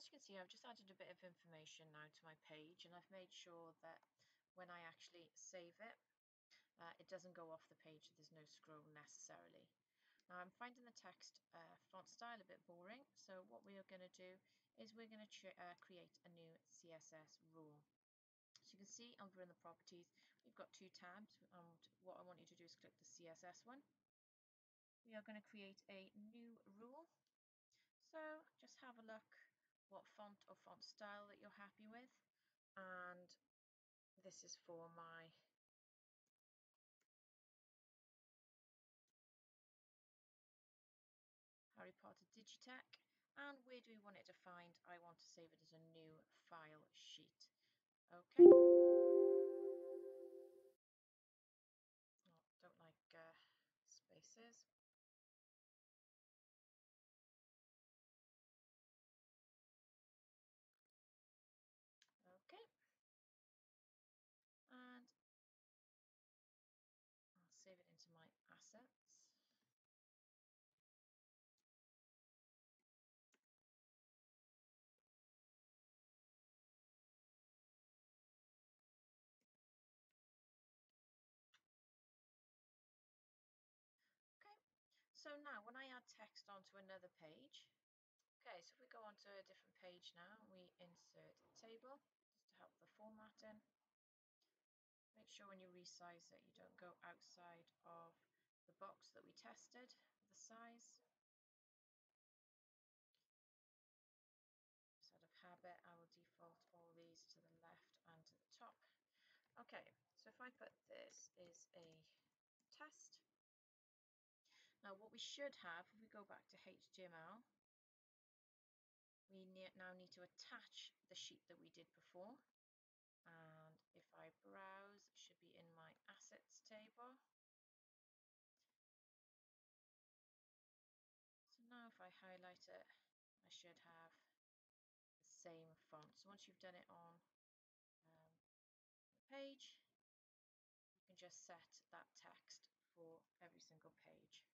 as you can see, I've just added a bit of information now to my page and I've made sure that when I actually save it, uh, it doesn't go off the page. There's no scroll necessarily. Now I'm finding the text uh, font style a bit boring. So what we are going to do is we're going to uh, create a new CSS rule. So you can see under in the properties, we've got two tabs and what I want you to do is click the CSS one. We are going to create a new rule. So just have a look what font or font style that you're happy with. And this is for my Harry Potter Digitech. And where do we want it defined? I want to save it as a new file sheet. Okay. Now when I add text onto another page, okay, so if we go onto a different page now, we insert table just to help the formatting. Make sure when you resize it, you don't go outside of the box that we tested, the size. Just out of habit, I will default all these to the left and to the top. Okay, so if I put this is a test, now what we should have, if we go back to HTML, we now need to attach the sheet that we did before. And if I browse, it should be in my assets table. So now if I highlight it, I should have the same font. So once you've done it on um, the page, you can just set that text for every single page.